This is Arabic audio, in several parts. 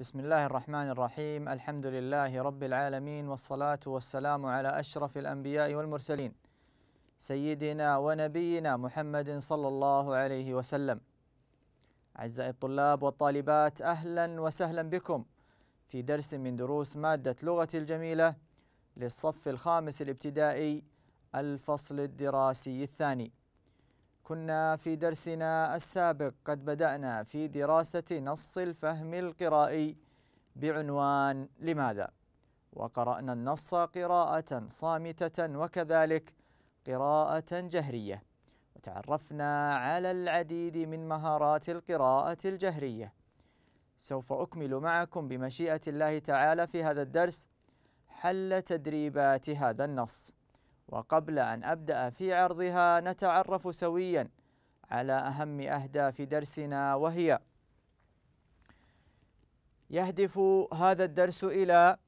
بسم الله الرحمن الرحيم الحمد لله رب العالمين والصلاة والسلام على أشرف الأنبياء والمرسلين سيدنا ونبينا محمد صلى الله عليه وسلم أعزائي الطلاب والطالبات أهلا وسهلا بكم في درس من دروس مادة لغة الجميلة للصف الخامس الابتدائي الفصل الدراسي الثاني كنا في درسنا السابق قد بدأنا في دراسة نص الفهم القرائي بعنوان لماذا؟ وقرأنا النص قراءة صامتة وكذلك قراءة جهرية. وتعرفنا على العديد من مهارات القراءة الجهرية. سوف أكمل معكم بمشيئة الله تعالى في هذا الدرس حل تدريبات هذا النص. وقبل أن أبدأ في عرضها نتعرف سويا على أهم أهداف درسنا وهي يهدف هذا الدرس إلى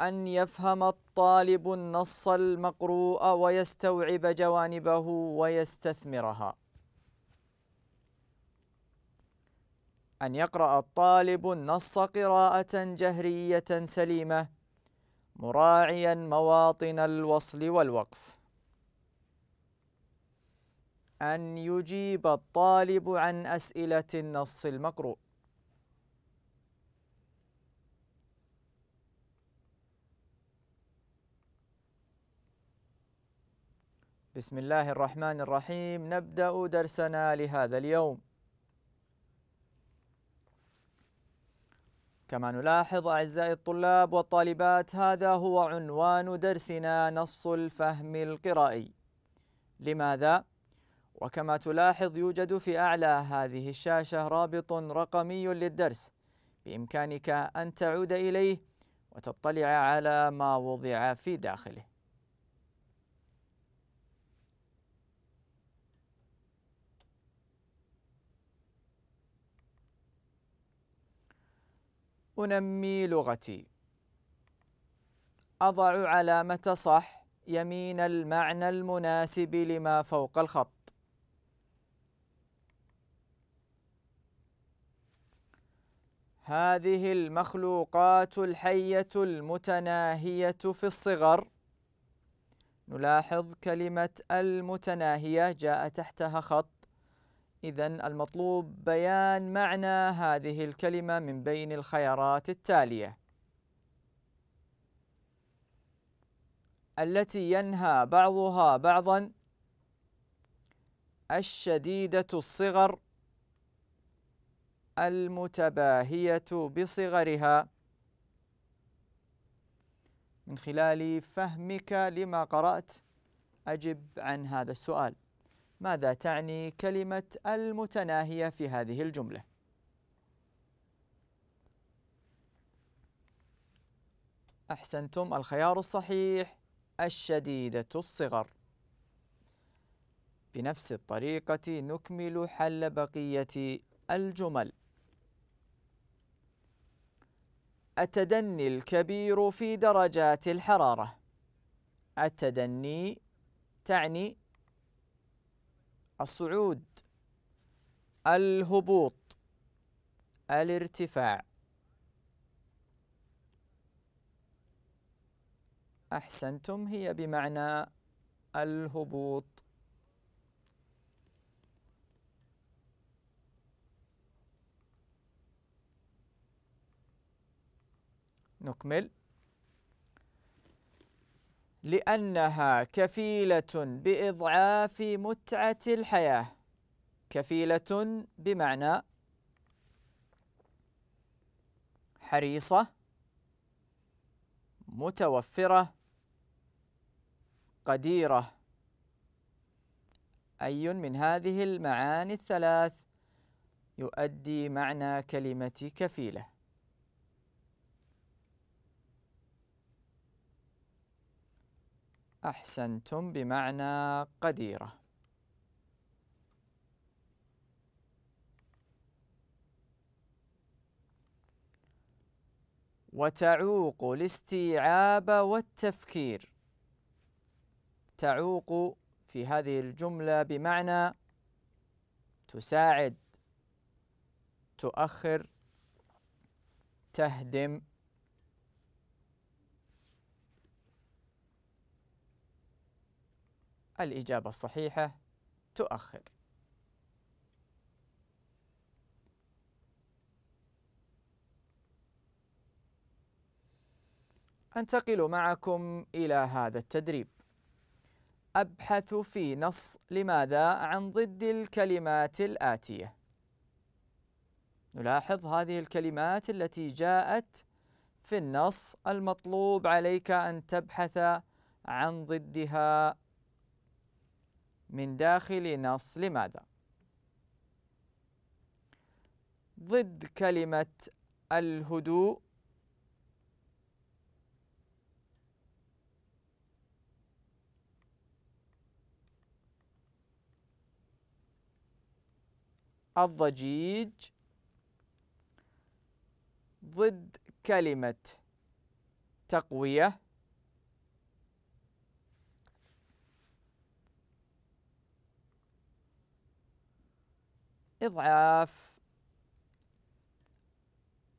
أن يفهم الطالب النص المقروء ويستوعب جوانبه ويستثمرها. أن يقرأ الطالب النص قراءة جهرية سليمة مراعيا مواطن الوصل والوقف. أن يجيب الطالب عن أسئلة النص المقروء. بسم الله الرحمن الرحيم. نبدأ درسنا لهذا اليوم. كما نلاحظ أعزائي الطلاب والطالبات هذا هو عنوان درسنا نص الفهم القرائي لماذا؟ وكما تلاحظ يوجد في أعلى هذه الشاشة رابط رقمي للدرس بإمكانك أن تعود إليه وتطلع على ما وضع في داخله أنمي لغتي. أضع علامة صح يمين المعنى المناسب لما فوق الخط. هذه المخلوقات الحية المتناهية في الصغر. نلاحظ كلمة المتناهية جاء تحتها خط. إذا المطلوب بيان معنى هذه الكلمة من بين الخيارات التالية. التي ينهى بعضها بعضا. الشديدة الصغر. المتباهية بصغرها. من خلال فهمك لما قرأت أجب عن هذا السؤال. ماذا تعني كلمة المتناهية في هذه الجملة؟ أحسنتم الخيار الصحيح الشديدة الصغر. بنفس الطريقة نكمل حل بقية الجمل. التدني الكبير في درجات الحرارة. التدني تعني الصعود الهبوط الارتفاع. أحسنتم هي بمعنى الهبوط. نكمل. لأنها كفيلة بإضعاف متعة الحياة. كفيلة بمعنى حريصة متوفرة قديرة. أي من هذه المعاني الثلاث يؤدي معنى كلمة كفيلة. أحسنتم بمعنى قديرة. وتعوق الاستيعاب والتفكير. تعوق في هذه الجملة بمعنى تساعد تؤخر تهدم. الإجابة الصحيحة تؤخر. أنتقل معكم إلى هذا التدريب. أبحث في نص لماذا عن ضد الكلمات الآتية. نلاحظ هذه الكلمات التي جاءت في النص المطلوب عليك أن تبحث عن ضدها من داخل نص لماذا ضد كلمة الهدوء. الضجيج. ضد كلمة تقوية. إضعاف.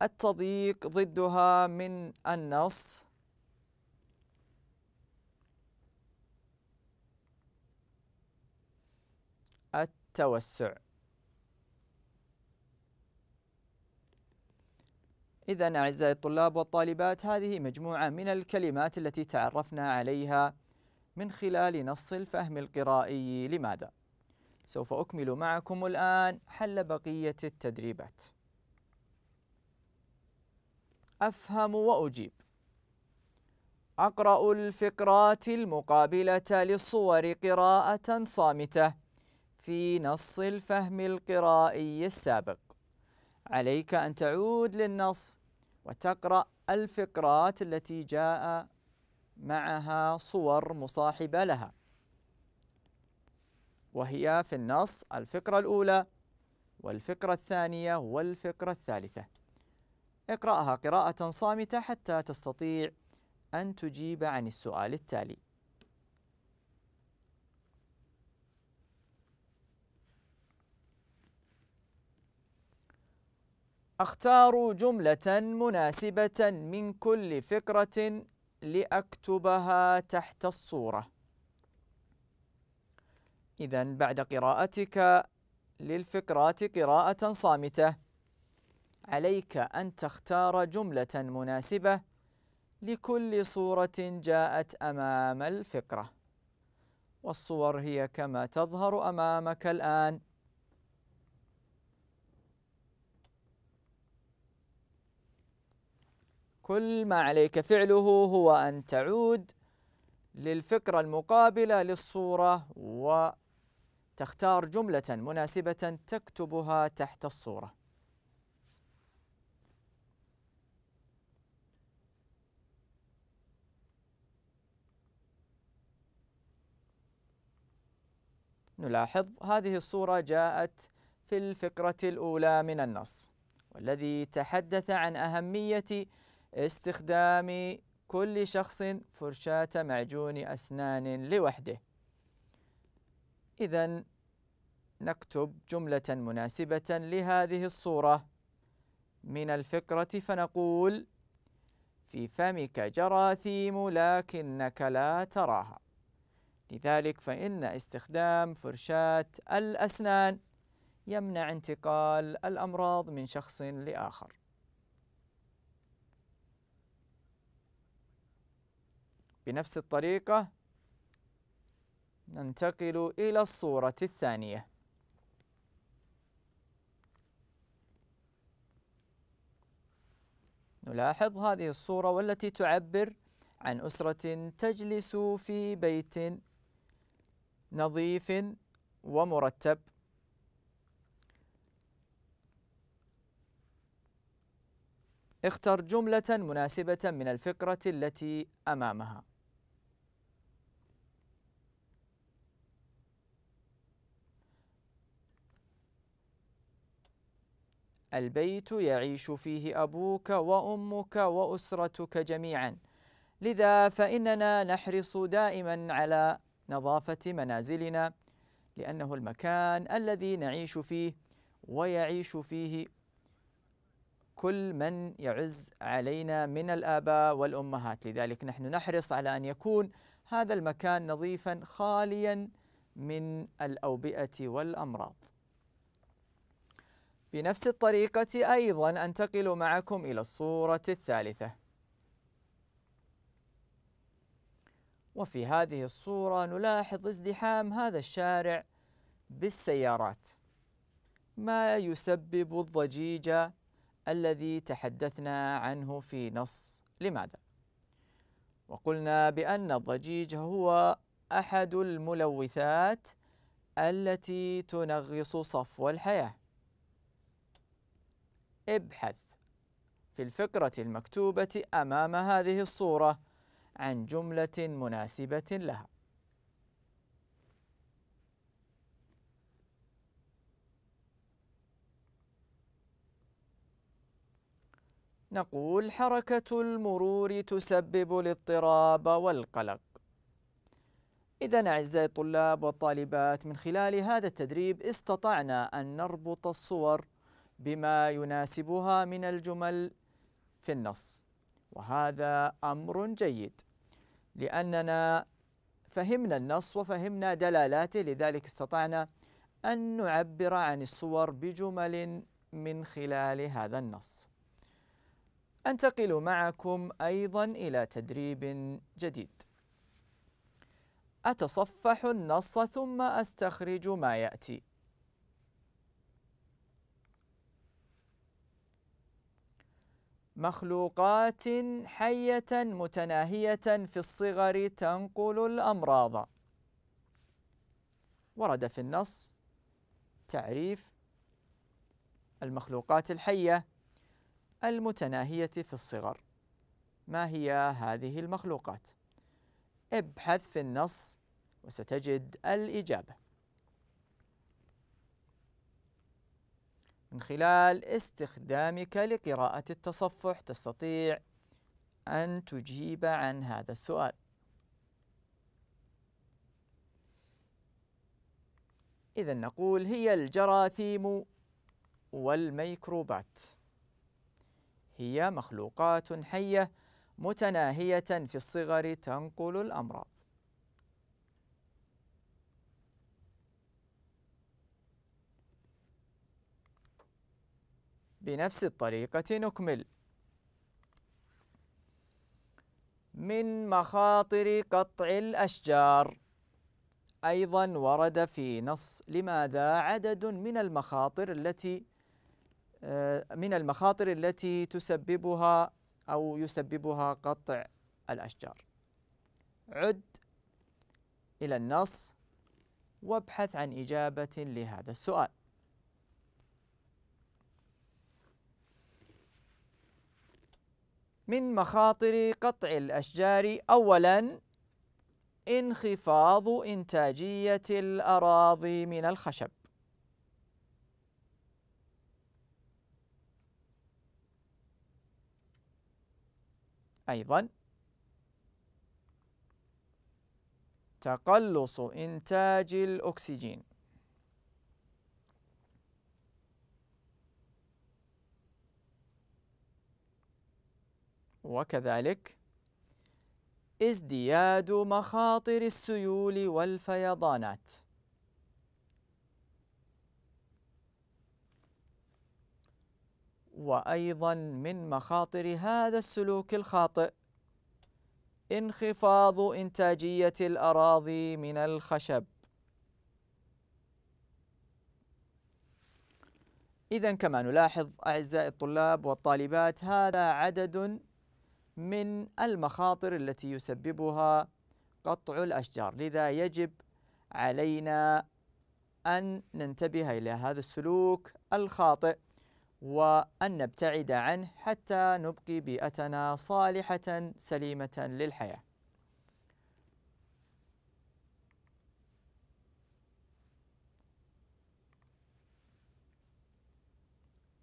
التضييق ضدها من النص. التوسع. إذا أعزائي الطلاب والطالبات هذه مجموعة من الكلمات التي تعرفنا عليها من خلال نص الفهم القرائي. لماذا؟ سوف أكمل معكم الآن حل بقية التدريبات. أفهم وأجيب. أقرأ الفقرات المقابلة للصور قراءة صامتة في نص الفهم القرائي السابق. عليك أن تعود للنص وتقرأ الفقرات التي جاء معها صور مصاحبة لها. وهي في النص الفقرة الأولى والفقرة الثانية والفقرة الثالثة. اقرأها قراءة صامتة حتى تستطيع أن تجيب عن السؤال التالي. أختار جملة مناسبة من كل فكرة لأكتبها تحت الصورة. إذا بعد قراءتك للفكرات قراءة صامتة. عليك أن تختار جملة مناسبة لكل صورة جاءت أمام الفكرة. والصور هي كما تظهر أمامك الآن. كل ما عليك فعله هو أن تعود للفكرة المقابلة للصورة وتختار جملة مناسبة تكتبها تحت الصورة. نلاحظ هذه الصورة جاءت في الفكرة الأولى من النص والذي تحدث عن أهمية استخدام كل شخص فرشاة معجون أسنان لوحده. إذا نكتب جملة مناسبة لهذه الصورة. من الفكرة فنقول في فمك جراثيم لكنك لا تراها. لذلك فإن استخدام فرشاة الأسنان يمنع انتقال الأمراض من شخص لآخر. بنفس الطريقة ننتقل إلى الصورة الثانية. نلاحظ هذه الصورة والتي تعبر عن أسرة تجلس في بيت نظيف ومرتب. اختر جملة مناسبة من الفكرة التي أمامها. البيت يعيش فيه أبوك وأمك وأسرتك جميعا. لذا فإننا نحرص دائما على نظافة منازلنا لأنه المكان الذي نعيش فيه ويعيش فيه كل من يعز علينا من الآباء والأمهات. لذلك نحن نحرص على أن يكون هذا المكان نظيفا خاليا من الأوبئة والأمراض. بنفس الطريقة أيضا أنتقل معكم إلى الصورة الثالثة. وفي هذه الصورة نلاحظ ازدحام هذا الشارع بالسيارات. ما يسبب الضجيج الذي تحدثنا عنه في نص لماذا؟ وقلنا بأن الضجيج هو أحد الملوثات التي تنغص صفو الحياة. ابحث في الفقرة المكتوبة أمام هذه الصورة عن جملة مناسبة لها. نقول حركة المرور تسبب الاضطراب والقلق. إذا أعزائي الطلاب والطالبات من خلال هذا التدريب استطعنا أن نربط الصور بما يناسبها من الجمل في النص. وهذا أمر جيد لأننا فهمنا النص وفهمنا دلالاته لذلك استطعنا أن نعبر عن الصور بجمل من خلال هذا النص. أنتقل معكم أيضا إلى تدريب جديد. أتصفح النص ثم أستخرج ما يأتي. مخلوقات حية متناهية في الصغر تنقل الأمراض. ورد في النص تعريف المخلوقات الحية المتناهية في الصغر. ما هي هذه المخلوقات؟ ابحث في النص وستجد الإجابة. من خلال استخدامك لقراءة التصفح تستطيع أن تجيب عن هذا السؤال. إذا نقول هي الجراثيم والميكروبات. هي مخلوقات حية متناهية في الصغر تنقل الأمراض. بنفس الطريقة نكمل. من مخاطر قطع الأشجار. أيضا ورد في نص لماذا عدد من المخاطر التي آه، من المخاطر التي تسببها أو يسببها قطع الأشجار. عد إلى النص وابحث عن إجابة لهذا السؤال. من مخاطر قطع الأشجار. أولاً انخفاض إنتاجية الأراضي من الخشب. أيضا تقلص إنتاج الأكسجين. وكذلك ازدياد مخاطر السيول والفيضانات. وأيضا من مخاطر هذا السلوك الخاطئ انخفاض إنتاجية الأراضي من الخشب. إذا كما نلاحظ أعزائي الطلاب والطالبات هذا عدد من المخاطر التي يسببها قطع الأشجار. لذا يجب علينا أن ننتبه إلى هذا السلوك الخاطئ وأن نبتعد عنه حتى نبقي بيئتنا صالحة سليمة للحياة.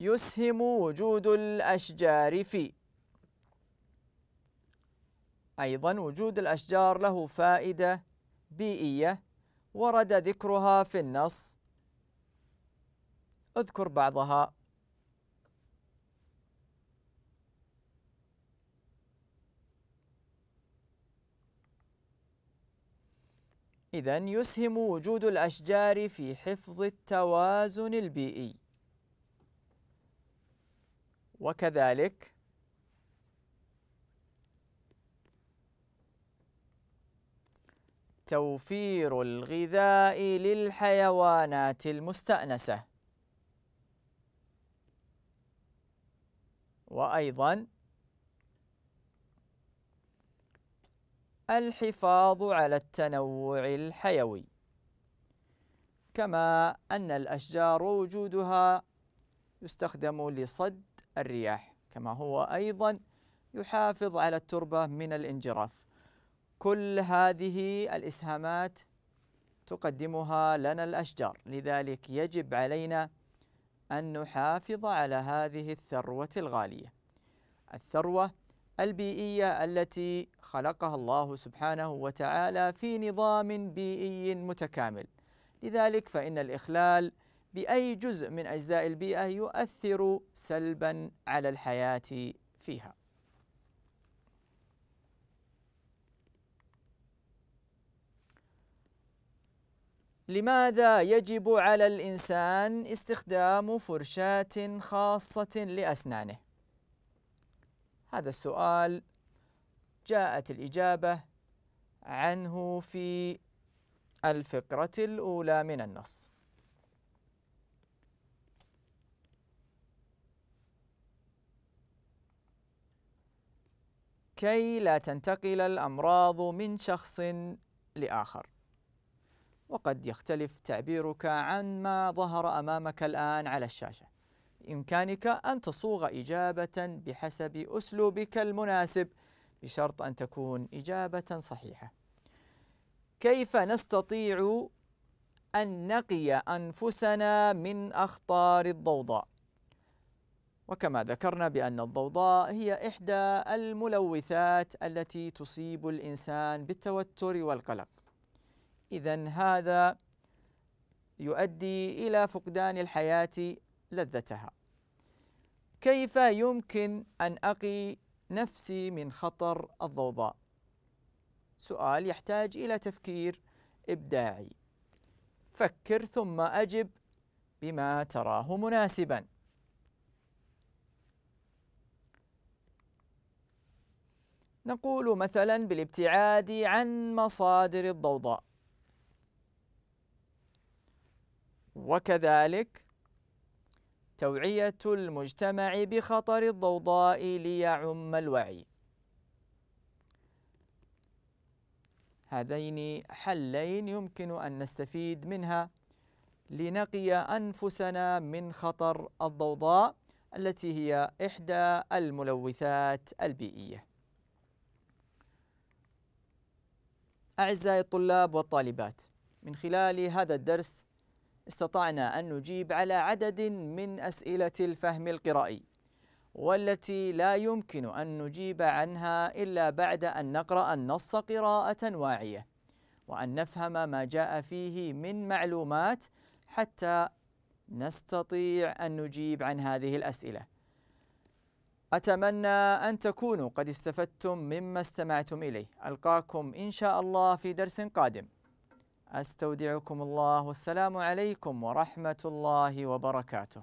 يسهم وجود الأشجار في أيضا وجود الأشجار له فائدة بيئية ورد ذكرها في النص. اذكر بعضها. إذا يسهم وجود الأشجار في حفظ التوازن البيئي. وكذلك توفير الغذاء للحيوانات المستأنسة. وأيضا الحفاظ على التنوع الحيوي كما أن الأشجار وجودها يستخدم لصد الرياح كما هو أيضا يحافظ على التربة من الانجراف. كل هذه الإسهامات تقدمها لنا الأشجار. لذلك يجب علينا أن نحافظ على هذه الثروة الغالية. الثروة البيئية التي خلقها الله سبحانه وتعالى في نظام بيئي متكامل. لذلك فإن الإخلال بأي جزء من أجزاء البيئة يؤثر سلبا على الحياة فيها. لماذا يجب على الإنسان استخدام فرشاة خاصة لأسنانه؟ هذا السؤال جاءت الإجابة عنه في الفقرة الأولى من النص كي لا تنتقل الأمراض من شخص لآخر وقد يختلف تعبيرك عن ما ظهر أمامك الآن على الشاشة. بإمكانك أن تصوغ إجابة بحسب أسلوبك المناسب بشرط أن تكون إجابة صحيحة. كيف نستطيع أن نقي أنفسنا من أخطار الضوضاء؟ وكما ذكرنا بأن الضوضاء هي إحدى الملوثات التي تصيب الإنسان بالتوتر والقلق. إذا هذا يؤدي إلى فقدان الحياة لذتها. كيف يمكن أن أقي نفسي من خطر الضوضاء؟ سؤال يحتاج إلى تفكير إبداعي. فكر ثم أجب بما تراه مناسبا. نقول مثلا بالابتعاد عن مصادر الضوضاء. وكذلك توعية المجتمع بخطر الضوضاء ليعم الوعي. هذين حلين يمكن أن نستفيد منها لنقي أنفسنا من خطر الضوضاء التي هي إحدى الملوثات البيئية. أعزائي الطلاب والطالبات من خلال هذا الدرس استطعنا أن نجيب على عدد من أسئلة الفهم القرائي والتي لا يمكن أن نجيب عنها إلا بعد أن نقرأ النص قراءة واعية وأن نفهم ما جاء فيه من معلومات حتى نستطيع أن نجيب عن هذه الأسئلة. أتمنى أن تكونوا قد استفدتم مما استمعتم إليه. ألقاكم إن شاء الله في درس قادم. أستودعكم الله والسلام عليكم ورحمة الله وبركاته.